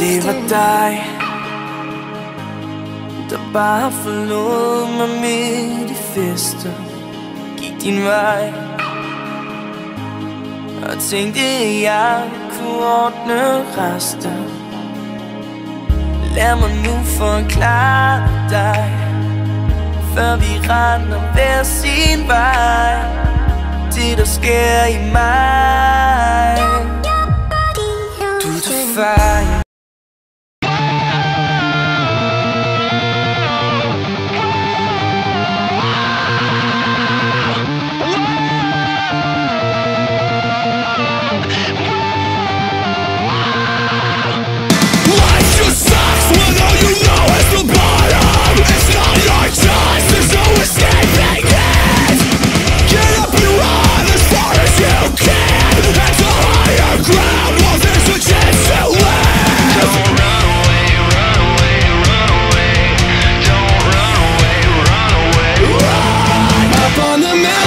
Det var dig Der bare forlod mig midt i fester. Gik din vej. Og tænkte jeg kunne ordne rester. Lad mig nu forklare dig Før vi render hver sin vej. Det der sker i mig. Du tager fejl. on the mountain.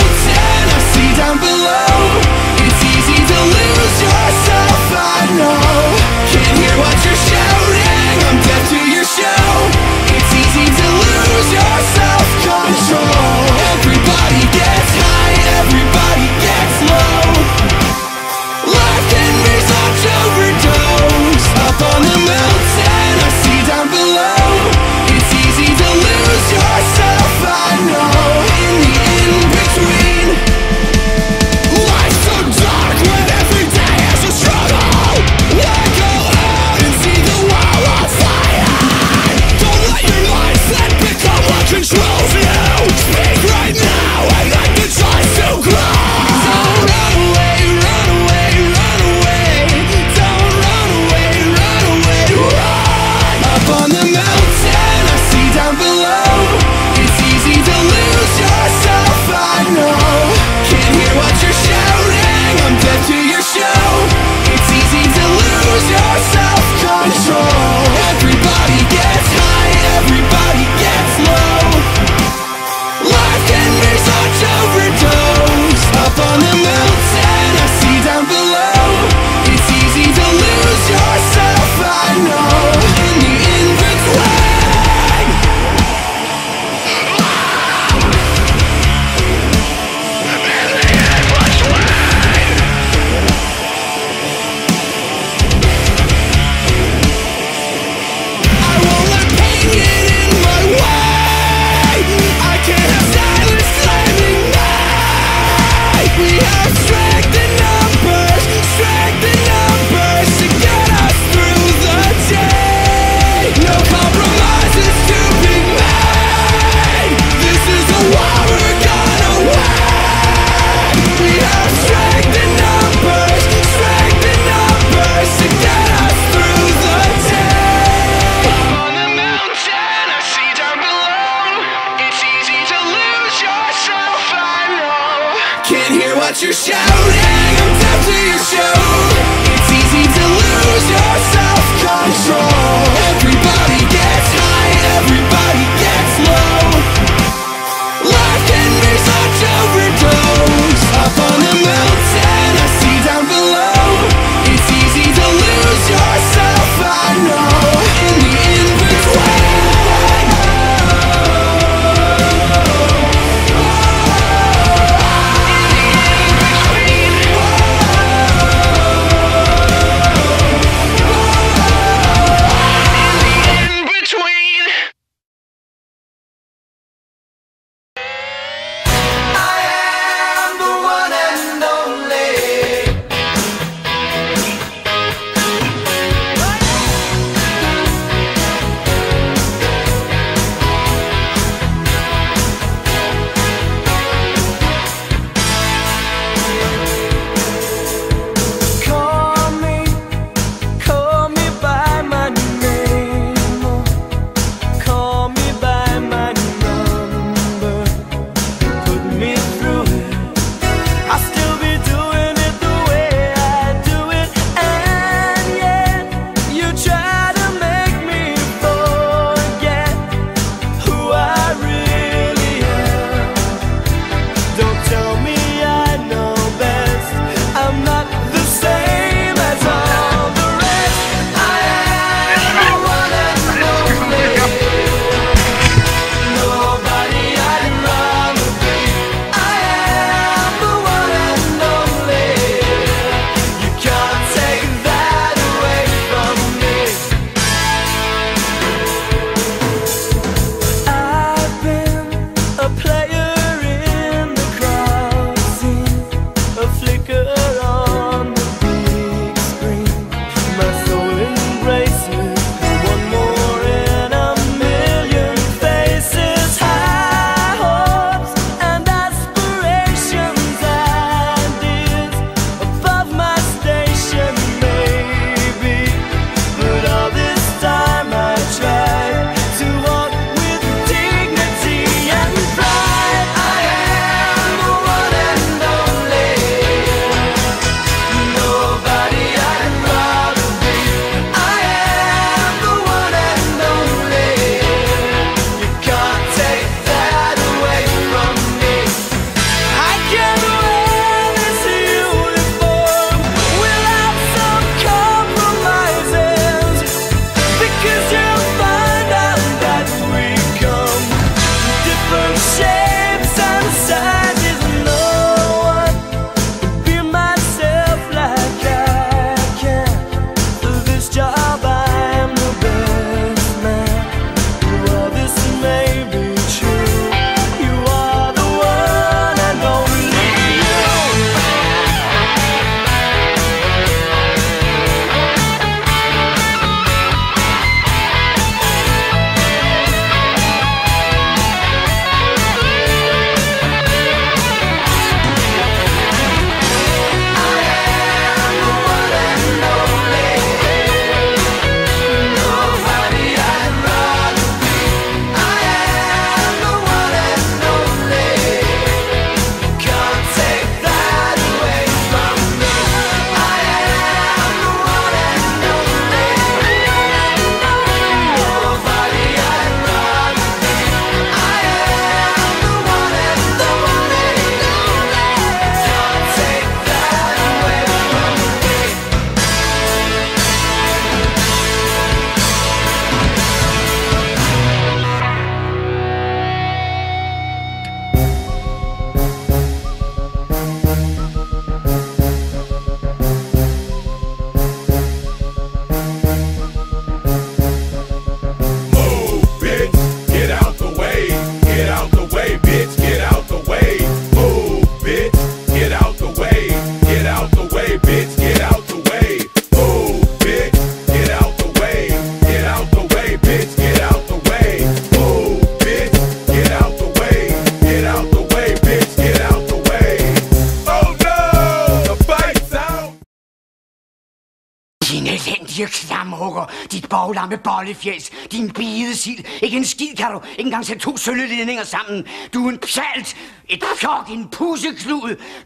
Dirk Klamhugger, dit boglamme bollefjæs, din bidesild. Ikke en skid kan du ikke engang sætte to sølvledninger sammen. Du er en pjalt, et pjok, en.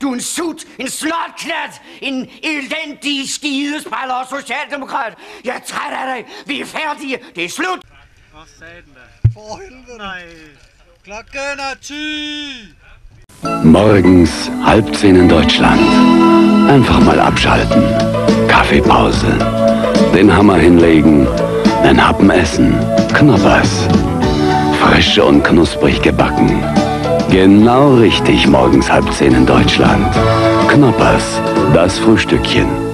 Du er en sut, en slotklat, en elendig skidespejler og socialdemokrat. Jeg er træt af dig. Vi er færdige. Det er slut. Da. For helvede. Nej. Klokken er 10. Morgens halb zehn in Deutschland. Einfach mal abschalten. Kaffeepause. Hammer hinlegen. Einen Happen essen. Knoppers. Frisch und knusprig gebacken. Genau richtig morgens halb zehn in Deutschland. Knoppers. Das Frühstückchen.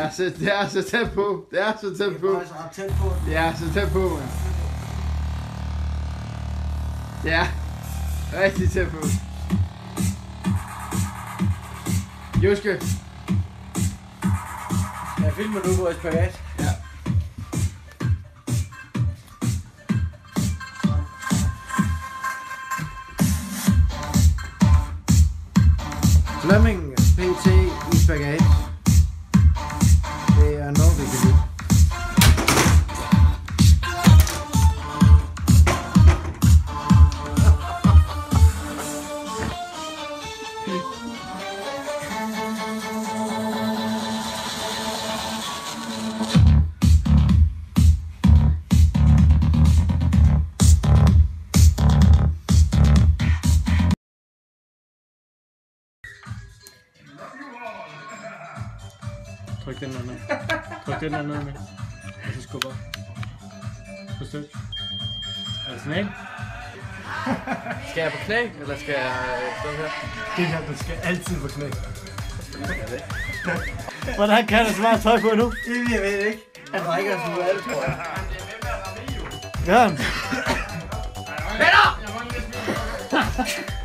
Er, det er, så, det er så tæt på. Det er så tæt på. Altså, ret tæt på. Det er så tæt på, man. Det er rigtig tæt på. Juske. Jeg filmer nu på spagat. Der ned med. Og så skubber. Styk. Er det sådan, ikke? Skal jeg på knæ, eller skal jeg øh, stå her? Det her, du skal altid på knæ. Hvordan kan det så meget tøj på nu? Det jeg ved ikke. Han rækker os nu alt, tror jeg. Gør han?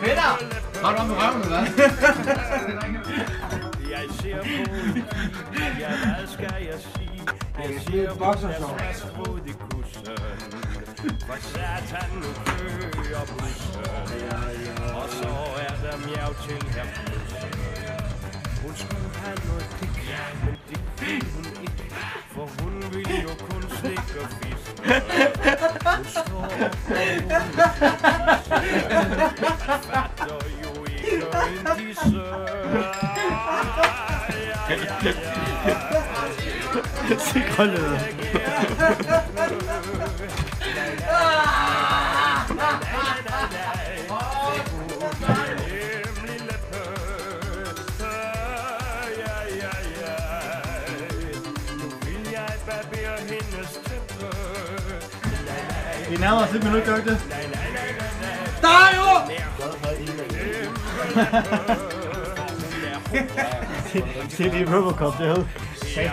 Peter! Har du om i røven, eller? Jeg ser på ja, hvad skal jeg sige? Jeg ser på der fastfod i kussen. For satan nu kører bussen. Og så er der mjav til her bussen. Hun skulle have noget pik, men det vil hun ikke. For hun vil jo kun slikke og fisk. Hun står og fatter jo ikke en disse. Sikreleder. Nu vil nærmer os et minut, gør ikke det? Nej, jo! Det er lige Robocop derude. Er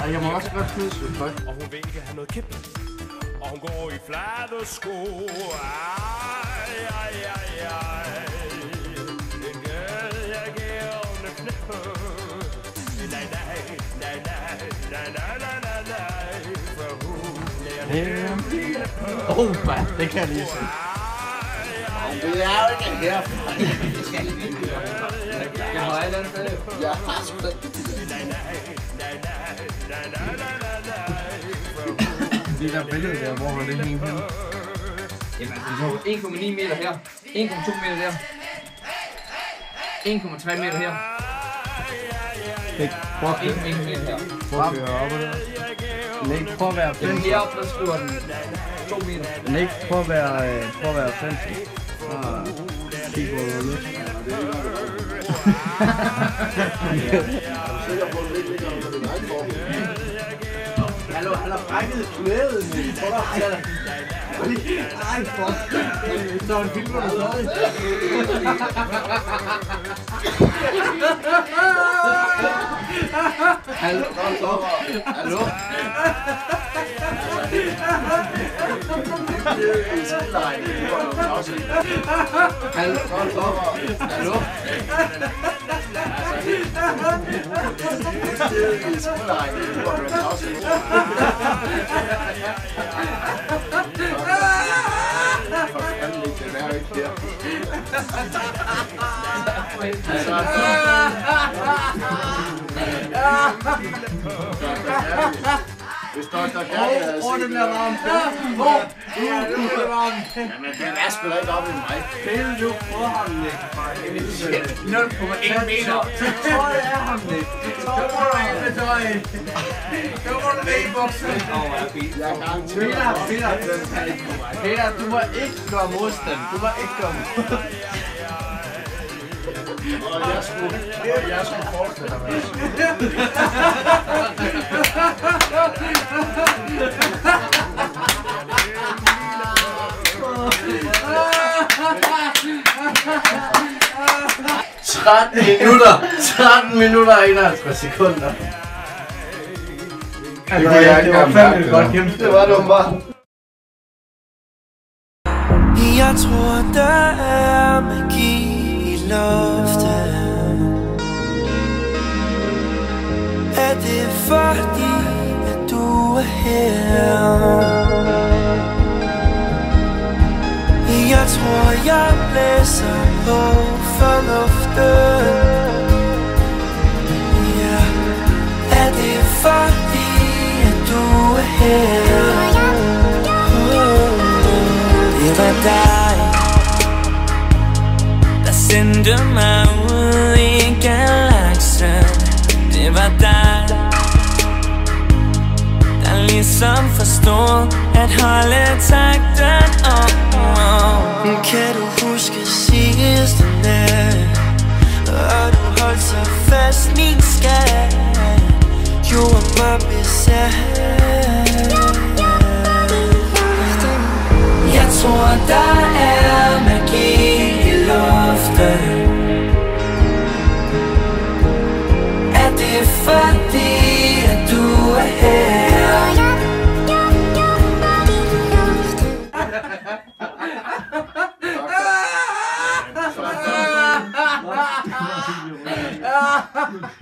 Ej, jeg må også godt smide sig tøj. Og hun vil ikke have noget kæp. Og hun går i flade sko. Ej, ej, ej, ej. Åh, mand, det kan jeg lige se. Det er jo ikke her. Jeg har andet billede. Jeg har sgu da. Det der billede der, hvor var det hænge henne? Jamen, altså, 1,9 meter her. 1,2 meter der. 1,3 meter her. Ikke. Prøv at 1,1 meter her. Ned. Nick, prøv at være Den her, der skriver den. To meter. Nick, prøv at være, øh, prøv at være offensiv. Så kig på det lidt. Jeg er sikker på, at det ikke jo, han har brækket knæet. Nej, fuck. Så han filmer dig stadig. Hallo, hallo, hallo. Hallo, hallo, hallo. Det er jo en skulderegning, hvor man også Ah! Hvis Dr. Kærlighed havde set det... Åh, varm. Åh, den bliver varm. Jamen, den er sgu da ikke op i mig. Pille nu på ham, Nick. 0,1 meter. Det tror jeg er ham, Nick. Det tror jeg er med tøj. Det må du ikke bukse. Jeg Peter, Peter, Peter, du må ikke gøre modstand. Du må ikke gøre modstand. Og jeg skulle, jeg skulle fortsætte med 13 minutter, 13 minutter og 51 sekunder. Det altså, kunne jeg ikke engang mærke. Det var fandme Det var det bare. Jeg tror, der er magi i luften Er det fordi, at du er her? Sendte mig ud i galaksen Det var dig Der ligesom forstod At holde takten oh, oh. Kan du huske sidste nat? Og du holdt så fast min skat. Gjorde mig besat. Jeg tror, der er er det fordi, at du er her? Ah!